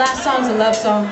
last song's a love song.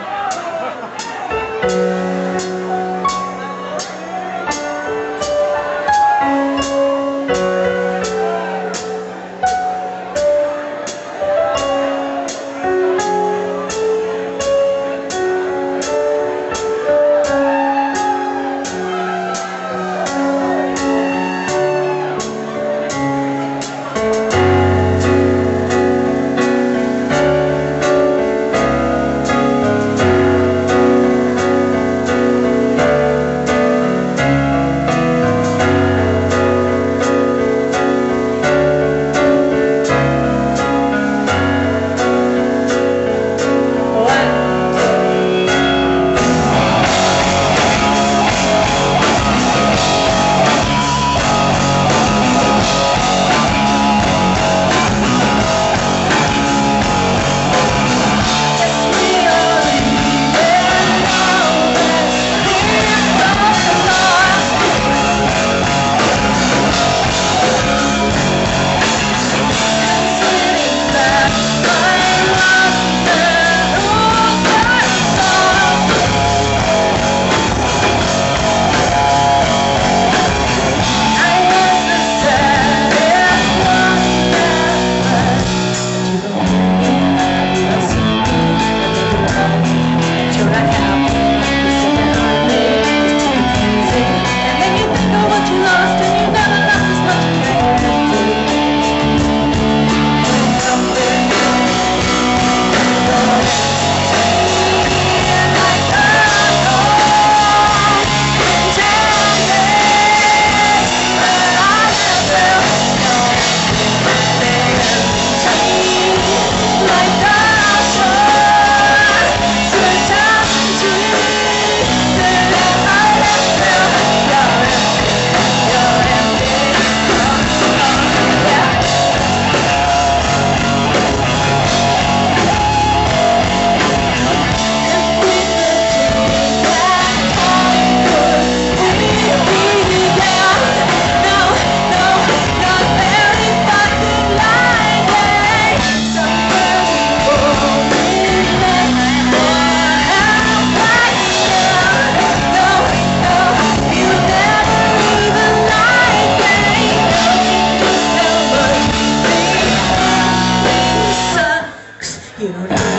You?